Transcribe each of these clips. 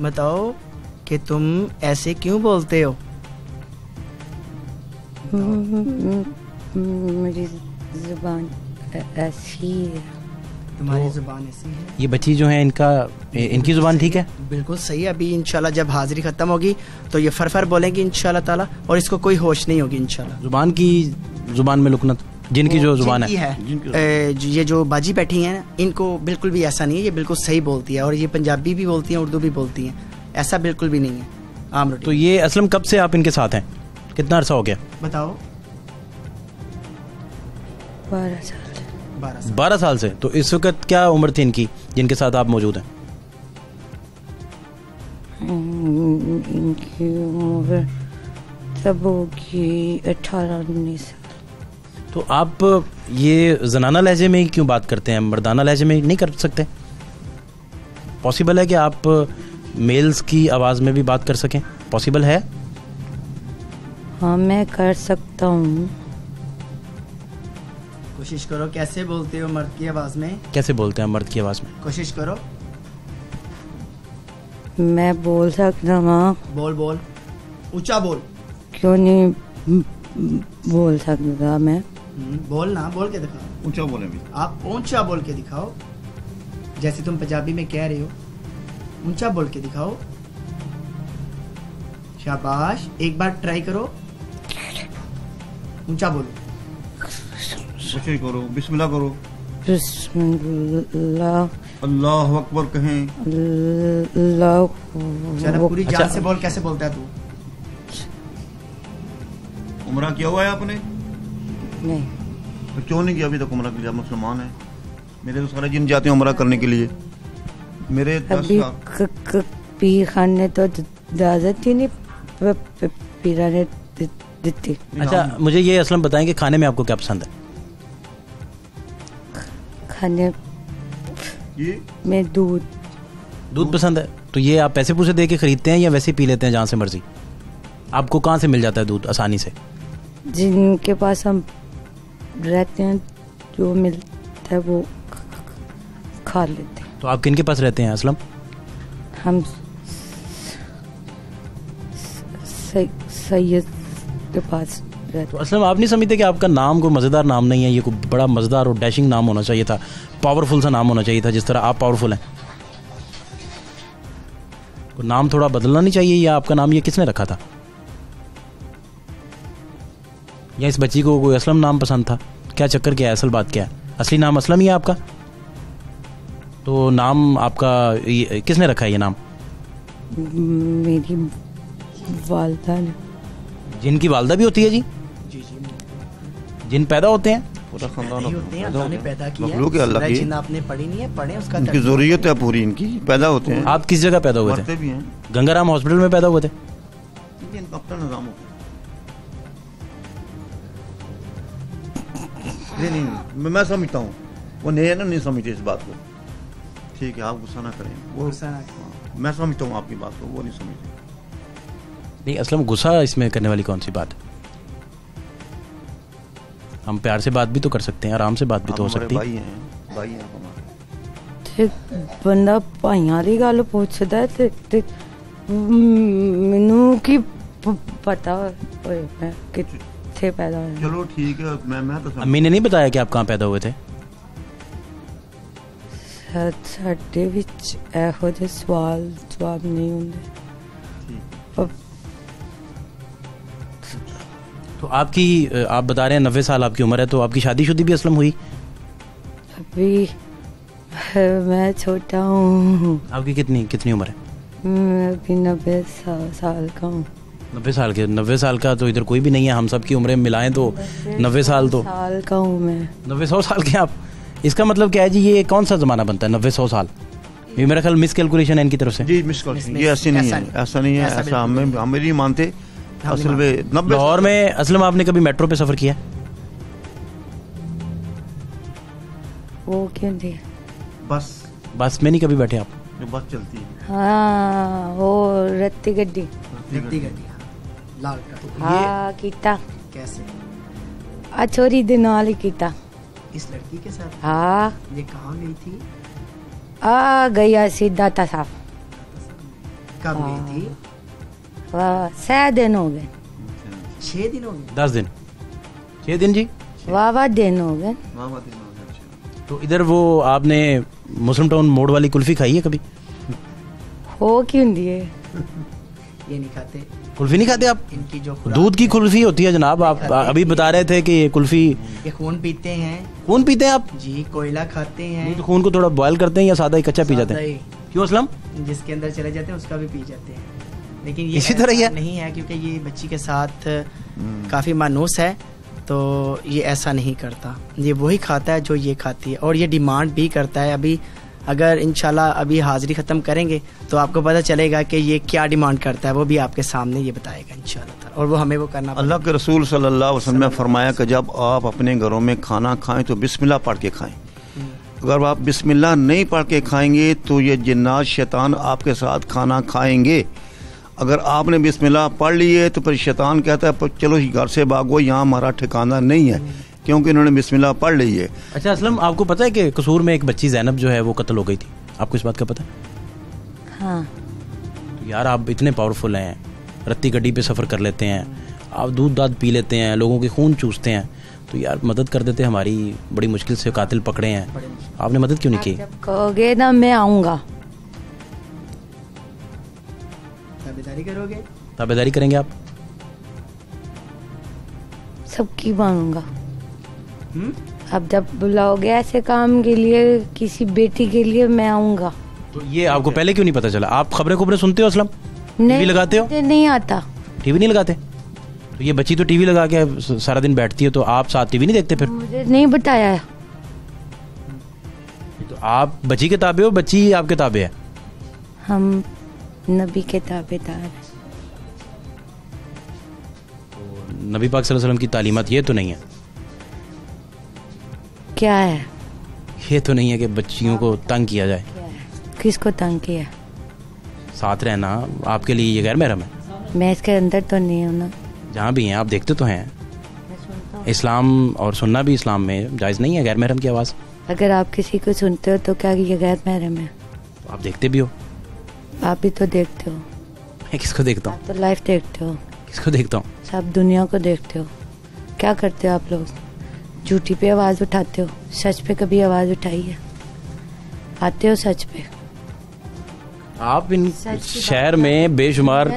बताओ कि तुम ऐसे क्यों बोलते हो? मेरी ज़ुबान ऐसी है। तुम्हारी ज़ुबान ऐसी है? ये बच्ची जो है इनका इनकी ज़ुबान ठीक है? बिल्कुल सही है। अभी इंशाल्लाह जब हाजिरी खत्म होगी तो ये फर फर बोलेंगी इंशाल्लाह ताला और इसको कोई होश नहीं होगी इंशाल्लाह। ज़ुबान की ज़ुबान में लुकनत। जिनकी जो ज़ुबान है। है। जो- ये जो बाजी बैठी हैं इनको बिल्कुल भी ऐसा नहीं है ये बिल्कुल सही बोलती है और ये पंजाबी भी बोलती हैं उर्दू भी बोलती हैं ऐसा बिल्कुल भी नहीं है। आम रोटी। तो ये असलम कब से आप इनके साथ हैं? कितना अरसा हो गया? बताओ। बारह साल बारह साल। साल से? तो इस वक्त क्या उम्र थी इनकी जिनके साथ आप मौजूद हैं? इनकी उम्र तब होगी अठारह उन्नीस। तो आप ये जनाना लहजे में ही क्यों बात करते हैं? मर्दाना लहजे में नहीं कर सकते? पॉसिबल है कि आप मेल्स की आवाज़ में भी बात कर सकें? पॉसिबल है? हाँ मैं कर सकता हूँ। कोशिश करो कैसे बोलते हो मर्द की आवाज़ में? कैसे बोलते हैं मर्द की आवाज़ में? कोशिश करो। मैं बोल सकता हूँ। बोल बोल। ऊँचा बोल। क्यों नहीं बोल सकता मैं? बोल ना बोल के दिखाओ। ऊँचा बोले भी आप ऊँचा बोल के दिखाओ। जैसे तुम पंजाबी में कह रहे हो ऊँचा बोल के दिखाओ। शाबाश एक बार ट्राई करो। ऊँचा बोलो। करो बिस्मिल्लाह करो। बिस्मिल्लाह। अल्लाह अकबर कहें। अल्लाह। जरा पूरी जान अच्छा। से बोल कैसे बोलता है तू? उम्र किया हुआ है आपने? नहीं। तो क्यों नहीं किया? अभी तक उम्र के लिए आप मुसलमान हैं। मेरे तो सारे जिन जाते हैं उम्र करने के लिए। मेरे अभी पीर खान ने तो इजाज़त ही नहीं पीरा ने दि- दी अच्छा मुझे ये असलम बताएँ कि खाने में आपको क्या पसंद है? खाने में दूध। दूध पसंद है? तो ये आप पैसे पूसे दे के खरीदते हैं या वैसे पी लेते हैं जहाँ से मर्ज़ी? आपको कहाँ से मिल जाता है दूध आसानी से? जिनके पास हम रहते हैं जो मिलता है वो खा लेते हैं। तो आप किन के पास रहते हैं असलम? हम सैयद के पास रहते तो असलम आप नहीं समझते कि आपका नाम कोई मज़ेदार नाम नहीं है? ये कोई बड़ा मज़ेदार और डैशिंग नाम होना चाहिए था। पावरफुल सा नाम होना चाहिए था जिस तरह आप पावरफुल हैं। तो नाम थोड़ा बदलना नहीं चाहिए या आपका नाम ये किसने रखा था? या इस बच्ची को कोई असलम नाम पसंद था? क्या चक्कर क्या है? असल बात क्या है? असली नाम असलम ही है आपका? तो नाम आपका ये- किसने रखा है ये नाम? मेरी वालदा ने। जिनकी वालदा भी होती है जी? जी जी जिन पैदा होते हैं? पूरा खानदान अल्लाह ने पैदा किया मखलूक है अल्लाह की। आपने पढ़ी नहीं है पढ़े उसका इनकी। जरूरियत है पूरी इनकी पैदा होते हैं। आप किस जगह पैदा हुए थे? गंगाराम हॉस्पिटल में पैदा हुए थे? इनका अपना निज़ाम होता नहीं नहीं मैं- मैं समझता हूँ वो नहीं है ना नहीं समझते इस बात को ठीक है आप गुस्सा ना करें वो गुस्सा ना हाँ, मैं समझता हूँ आपकी बात को वो नहीं समझते नहीं असलम गुस्सा इसमें करने वाली कौन सी बात है हम प्यार से बात भी तो कर सकते हैं आराम से बात भी तो हो आप हमारे सकती है भाई हैं भाई हैं आप हमारे ਤੇ ਬੰਦਾ ਭਾਈਆਂ ਦੀ ਗੱਲ ਪੁੱਛਦਾ ਹੈ ਤੇ ਤੇ ਮੈਨੂੰ ਕੀ ਪ- ਪਤਾ ਹੋਏ ਮੈਂ ਕਿੱਥੇ ਪੈਦਾ ਹੋਇਆ चलो ठीक है मैं मैं तो समझ अम्मी ने नहीं बताया कि आप कहाँ पैदा हुए थे ਸਾ- ਸਾਡੇ ਵਿੱਚ ਇਹੋ ਜਿਹੇ ਸਵਾਲ ਜਵਾਬ ਨਹੀਂ ਹੁੰਦੇ ਪ- तो आपकी अ, आप बता रहे हैं नब्बे साल आपकी उम्र है तो आपकी शादीशुदी भी असलम हुई अभी मैं छोटा हूँ आपकी कितनी कितनी उम्र है मैं अभी नब्बे सा- साल का हूँ नब्बे साल के नब्बे साल का तो इधर कोई भी नहीं है हम सब की उम्रें मिलाएँ तो नब्बे साल तो। साल का हूँ। मैं नब्बे सौ साल के आप इसका मतलब क्या है जी ये कौन सा ज़माना बनता है नब्बे सौ साल? ये मेरा ख्याल मिस कैलकुलेशन है इनकी तरफ़ से। जी मिस ये ऐसे नहीं है ऐसा नहीं है ऐसा हमें हमें नहीं मानते असल में नब्बे लाहौर में असलम आपने कभी मेट्रो पे सफ़र किया? वो क्यों थी बस। बस में नहीं कभी बैठे आप? जो बस चलती है। हाँ वो रत्ती गड्डी। रत्ती गड्डी। हाँ, लाल का हाँ कीता। कैसे? आ छोरी दे नाल ही कीता। इस लड़की के साथ? हाँ। ये कहाँ गई थी? आ गया सीधा था साफ़ कब गई थी? वाह छह दिन हो गए। छह दिन हो गए? दस दिन। छः दिन जी? वाह वाह दिन हो गए। वाह, वाह, दिन हो गए, अच्छा। तो इधर वो आपने मुस्लिम टाउन मोड़ वाली कुल्फी खाई है कभी? हो क्यों दिए ये नहीं खाते। कुल्फी नहीं खाते आप? इनकी जो दूध की कुल्फी होती है जनाब आप अभी बता रहे थे कि ये कुल्फी ये खून पीते हैं। खून पीते हैं आप? जी कोयला खाते हैं। तो खून को थोड़ा बॉयल करते हैं या सादा ही कच्चा पी जाते हैं? क्यों असलम? जिसके अंदर चले जाते हैं उसका भी पी जाते हैं। लेकिन ये इसी तरह है? नहीं है क्योंकि ये बच्ची के साथ काफ़ी मानूस है तो ये ऐसा नहीं करता। ये वही खाता है जो ये खाती है और ये डिमांड भी करता है। अभी अगर इंशाल्लाह अभी हाजिरी ख़त्म करेंगे तो आपको पता चलेगा कि ये क्या डिमांड करता है, वो भी आपके सामने ये बताएगा इंशाल्लाह और वो हमें वो करना अल्लाह के रसूल सल्लल्लाहु अलैहि वसल्लम ने फरमाया कि जब आप अपने घरों में खाना खाएँ तो बिस्मिल्लाह पढ़ के खाएँ। अगर आप बिस्मिल्लाह नहीं पढ़ के खाएँगे तो ये जिन्नात, शैतान आपके साथ खाना खाएँगे। अगर आपने बिस्मिल्लाह पढ़ ली है तो फिर शैतान कहता है चलो, घर से भागो, यहाँ हमारा ठिकाना नहीं है। क्योंकि इन्होंने बिस्मिल्लाह पढ़ ली है। अच्छा असलम आपको पता है कि कसूर में एक बच्ची जैनब जो है वो कत्ल हो गई थी? आपको इस बात का पता है? हाँ। तो यार आप इतने पावरफुल हैं रत्ती गड्डी पे सफ़र कर लेते हैं आप दूध दाद पी लेते हैं लोगों के खून चूसते हैं तो यार मदद कर देते हमारी बड़ी मुश्किल से कातिल पकड़े हैं। आपने मदद क्यों नहीं की? कहोगे ना मैं आऊँगा। ताबेदारी करोगे? ताबेदारी करेंगे आप? सबकी मानूँगा हम्म? अब जब बुलाओगे ऐसे काम के लिए किसी बेटी के लिए मैं आऊँगा। तो ये आपको पहले क्यों नहीं पता चला? आप खबरें खबरें सुनते हो असलम? टीवी लगाते हो? नहीं आता। टीवी नहीं लगाते? तो ये बच्ची तो टीवी लगा के सारा दिन बैठती है तो आप साथ टीवी नहीं देखते फिर? मुझे नहीं बताया। तो आप बच्ची के ताबे हो? बच्ची आपके ताबे है। हम नबी के ताबेदार हैं। नबी पाक सल्लल्लाहु अलैहि वसल्लम की तालीमत ये तो नहीं है। क्या है? ये तो नहीं है कि बच्चियों को तंग किया जाए। किसको तंग किया? साथ रहना आपके लिए ये गैर महरम है। मैं इसके अंदर तो नहीं हूँ ना। जहाँ भी हैं आप देखते तो हैं। इस्लाम और सुनना भी इस्लाम में जायज़ नहीं है गैर महरम की आवाज़। अगर आप किसी को सुनते हो तो क्या ये गैर महरम है? तो आप देखते भी हो। आप भी तो देखते हो। मैं किसको देखता हूँ? तो लाइफ देखते हो। किसको देखता हूँ? सब दुनिया को देखते हो। क्या करते हो आप लोग? झूठी पे आवाज़ उठाते हो सच पे कभी आवाज़ उठाई है? आते हो सच पे? आप इन शहर में बेशुमार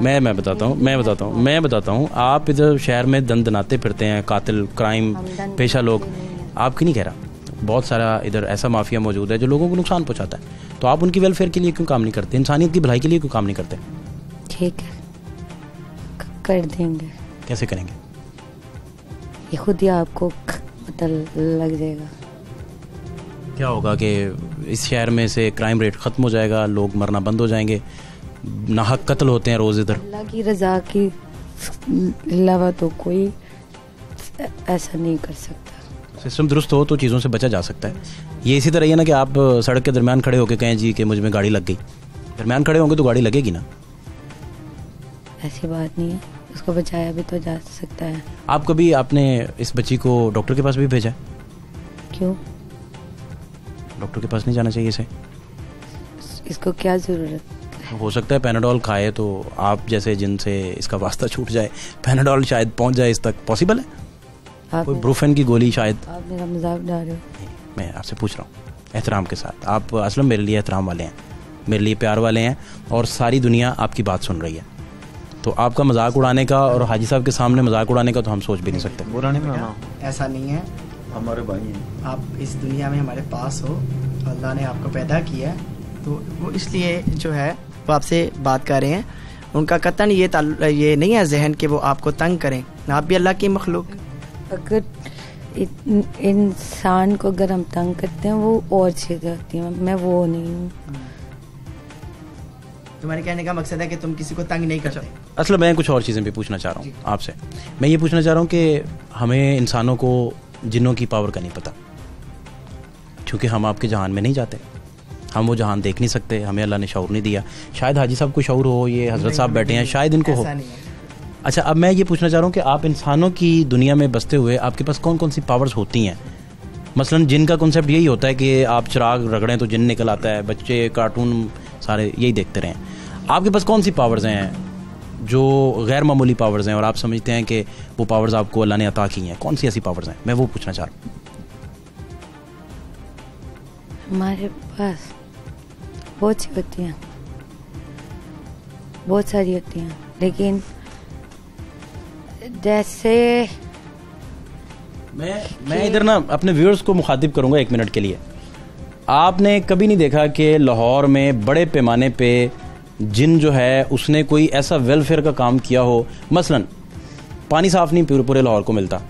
मैं मैं बताता हूँ मैं बताता हूँ मैं बताता हूँ। आप इधर शहर में दन दनाते फिरते हैं कातिल क्राइम पेशा लोग। नहीं आपकी नहीं कह रहा? बहुत सारा इधर ऐसा माफिया मौजूद है जो लोगों को नुकसान पहुंचाता है। तो आप उनकी वेलफेयर के लिए क्यों काम नहीं करते? इंसानियत की भलाई के लिए क्यों काम नहीं करते? ठीक है। कर देंगे। कैसे करेंगे? ये खुद ही आपको पता लग जाएगा। क्या होगा कि इस शहर में से क्राइम रेट ख़त्म हो जाएगा लोग मरना बंद हो जाएँगे। नाहक कत्ल होते हैं रोज़ इधर। अल्लाह की रजा की अलावा तो कोई ऐसा नहीं कर सकता। सिस्टम दुरुस्त हो तो चीज़ों से बचा जा सकता है। ये इसी तरह ही है ना कि आप सड़क के दरमियान खड़े होकर कहें जी कि मुझमें गाड़ी लग गई। दरमियान खड़े होंगे तो गाड़ी लगेगी ना? ऐसी बात नहीं है। उसको बचाया भी तो जा सकता है। आप कभी आपने इस बच्ची को डॉक्टर के पास भी भेजा? क्यों? डॉक्टर के पास नहीं जाना चाहिए इसे? इसको क्या ज़रूरत? हो सकता है पैनाडोल खाए तो आप जैसे जिनसे इसका वास्ता छूट जाए पैनाडोल शायद पहुँच जाए इस तक। पॉसिबल है? कोई ब्रूफेन की गोली शायद। आप मेरा मज़ाक उड़ा रहे हो। मैं आपसे पूछ रहा हूँ एहतराम के साथ। आप असलम मेरे लिए एहतराम वाले हैं मेरे लिए प्यार वाले हैं और सारी दुनिया आपकी बात सुन रही है। तो आपका मज़ाक उड़ाने का और हाजी साहब के सामने मज़ाक उड़ाने का तो हम सोच भी नहीं सकते। बुरा नहीं बनाना। ऐसा नहीं है। हमारे भाई हैं। आप इस दुनिया में हमारे पास हो अल्लाह ने आपको पैदा किया है तो वो इसलिए जो है वो आपसे बात कर रहे हैं। उनका कतन ये ये नहीं है जहन कि वो आपको तंग करें। आप भी अल्लाह की मखलूक। अगर इंसान को अगर हम तंग करते हैं वो और चीज़ होती है। मैं वो नहीं हूँ। तुम्हारे कहने का मकसद है कि तुम किसी को तंग नहीं करते। असल मैं कुछ और चीज़ें भी पूछना चाह रहा हूँ आपसे। मैं ये पूछना चाह रहा हूँ कि हमें इंसानों को जिन्नों की पावर का नहीं पता क्योंकि हम आपके जहान में नहीं जाते हम वो जहान देख नहीं सकते हमें अल्लाह ने शौर नहीं दिया। शायद हाजी साहब को शौर हो ये हज़रत साहब बैठे हैं शायद इनको है। अच्छा अब मैं ये पूछना चाह रहा हूँ कि आप इंसानों की दुनिया में बसते हुए आपके पास कौन कौन सी पावर्स होती हैं? मसलन जिन का कॉन्सेप्ट यही होता है कि आप चिराग रगड़ें तो जिन निकल आता है बच्चे कार्टून सारे यही देखते रहें। आपके पास कौन सी पावर्स हैं? जो गैर मामूली पावर्स हैं और आप समझते हैं कि वो पावर्स आपको अल्लाह ने अता की हैं कौन सी ऐसी पावर्स हैं? मैं वो पूछना चाह रहा हूँ। हमारे पास बहुत सी होती हैं। बहुत सारी होती हैं। लेकिन जैसे मैं मैं इधर ना अपने व्यूअर्स को मुखातिब करूँगा एक मिनट के लिए। आपने कभी नहीं देखा कि लाहौर में बड़े पैमाने पे जिन जो है, उसने कोई ऐसा वेलफेयर का काम किया हो, मसलन, पानी साफ़ नहीं पूरे पूरे लाहौर को मिलता।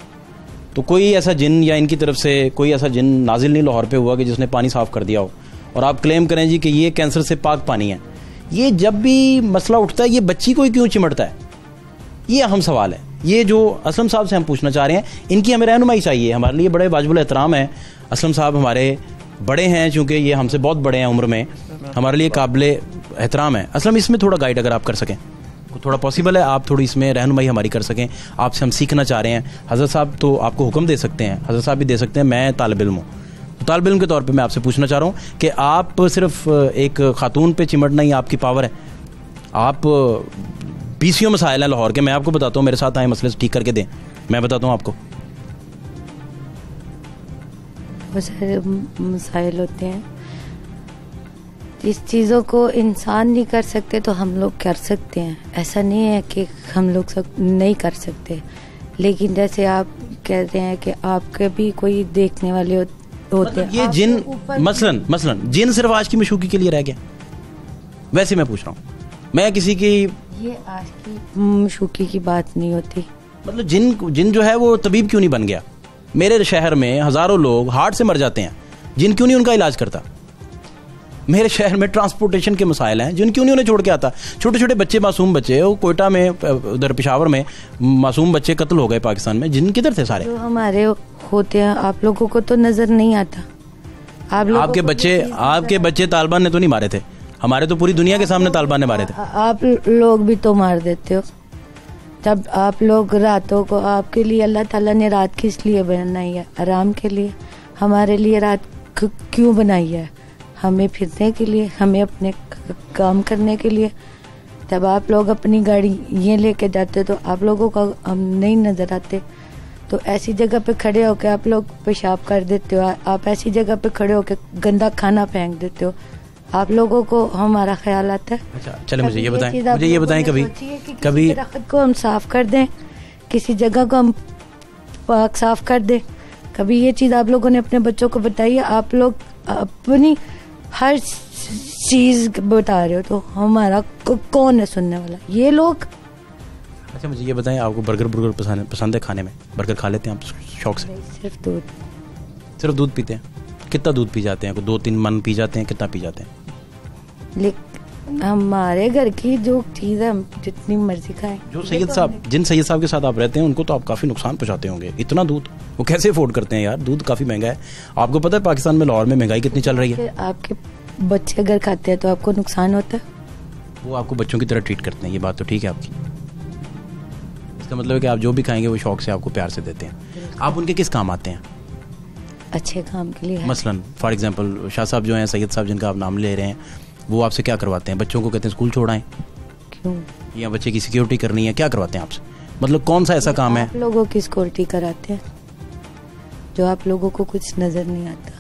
तो कोई ऐसा जिन या इनकी तरफ़ से कोई ऐसा जिन नाजिल नहीं लाहौर पे हुआ कि जिसने पानी साफ़ कर दिया हो। और आप क्लेम करें जी कि ये कैंसर से पाक पानी है। ये जब भी मसला उठता है, ये बच्ची को ही क्यों चिमटता है? ये अहम सवाल है। ये जो असलम साहब से हम पूछना चाह रहे हैं, इनकी हमें रहनुमाई चाहिए। हमारे लिए बड़े वाजबुल एहतराम है। असलम साहब हमारे बड़े हैं, चूँकि ये हमसे बहुत बड़े हैं उम्र में। हमारे लिए काबिल एहतराम है। असलम, इसमें थोड़ा गाइड अगर आप कर सकें। थोड़ा पॉसिबल है, आप थोड़ी इसमें रहनुमाई हमारी कर सकें। आपसे हम सीखना चाह रहे हैं। हज़रत साहब तो आपको हुक्म दे सकते हैं। हज़रत साहब भी दे सकते हैं, मैं तालब इल्म हूँ। तो तालब इल्म के तौर पे मैं आपसे पूछना चाह रहा हूँ कि आप सिर्फ़ एक खातून पे चिमटना ही आपकी पावर है। आप पी सी ओ मसाइल हैं लाहौर के, मैं आपको बताता हूँ, मेरे साथ आए मसले ठीक करके दें। मैं बताता हूँ आपको। मसाइल होते हैं। जिस चीज़ों को इंसान नहीं कर सकते तो हम लोग कर सकते हैं। ऐसा नहीं है कि हम लोग सब नहीं कर सकते। लेकिन जैसे आप कहते हैं कि आपके भी कोई देखने वाले हो, होते मतलब ये जिन मसलन मसलन जिन सिर्फ़ आज की मशूकी के लिए रह गया वैसे मैं पूछ रहा हूँ। मैं किसी की ये आज की मशूकी की बात नहीं होती। मतलब जिन जिन जो है वो तबीब क्यों नहीं बन गया? मेरे शहर में हज़ारों लोग हार्ट से मर जाते हैं। जिन क्यों नहीं उनका इलाज करता? मेरे शहर में ट्रांसपोर्टेशन के मसाइल हैं जिन क्यों उन्हें छोड़ के आता। छोटे छोटे बच्चे मासूम बच्चे वो कोयटा में उधर पिशावर में मासूम बच्चे कत्ल हो गए पाकिस्तान में। जिन किधर थे सारे? जो हमारे होते हैं आप लोगों को तो नज़र नहीं आता। आप लोगों आपके बच्चे आपके बच्चे तालिबान ने तो नहीं मारे थे? हमारे तो पूरी दुनिया के सामने तालिबान ने मारे थे। आप लोग भी तो मार देते हो। जब आप लोग रातों को आपके लिए अल्लाह ताला ने रात किस लिए बनाई है? आराम के लिए? हमारे लिए रात क्यों बनाई है? हमें फिरने के लिए हमें अपने काम करने के लिए। जब आप लोग अपनी गाड़ी ये लेके जाते तो आप लोगों का हम नहीं नज़र आते। तो ऐसी जगह पे खड़े होकर आप लोग पेशाब कर देते हो। आप ऐसी जगह पे खड़े होकर गंदा खाना फेंक देते हो। आप लोगों को हमारा ख्याल आता है। अच्छा चले मुझे ये बताएँ। मुझे ये बताएँ कभी कभी दरख्त को हम साफ़ कर दें? किसी जगह को हम पाक साफ़ कर दें? कभी ये चीज़ आप लोगों ने अपने बच्चों को बताई आप लोग अपनी हर चीज़ बता रहे हो तो हमारा कौन है सुनने वाला? ये लोग? अच्छा मुझे ये बताएँ आपको बर्गर बुर्गर पसंद पसंद है खाने में? बर्गर खा लेते हैं आप शौक से? सिर्फ़ दूध। सिर्फ़ दूध पीते हैं? कितना दूध पी जाते हैं? दो तीन मन पी जाते हैं कितना पी जाते हैं? हमारे घर की जो चीज़ है जितनी मर्ज़ी खाएँ। जो सैयद साहब जिन सैयद साहब के साथ आप रहते हैं उनको तो आप काफ़ी नुकसान पहुंचाते होंगे। इतना दूध वो कैसे अफोर्ड करते हैं यार? दूध काफ़ी महँगा है। आपको पता है पाकिस्तान में लाहौर में महँगाई कितनी चल रही है? आपके बच्चे अगर खाते हैं तो आपको नुकसान होता है। वो आपको बच्चों की तरह ट्रीट करते हैं ये बात तो ठीक है आपकी। इसका मतलब है कि आप जो भी खाएँगे वो शौक से आपको प्यार से देते हैं। आप उनके किस काम आते हैं? अच्छे काम के लिए मसलन फॉर एग्जांपल शाह साहब जो हैं सैयद साहब जिनका आप नाम ले रहे हैं वो आपसे क्या करवाते हैं? बच्चों को कहते हैं स्कूल छोड़ाएँ क्यों? या बच्चे की सिक्योरिटी करनी है क्या करवाते हैं आपसे मतलब कौन सा ऐसा काम है? लोगों की सिक्योरिटी कराते हैं जो आप लोगों को कुछ नज़र नहीं आता।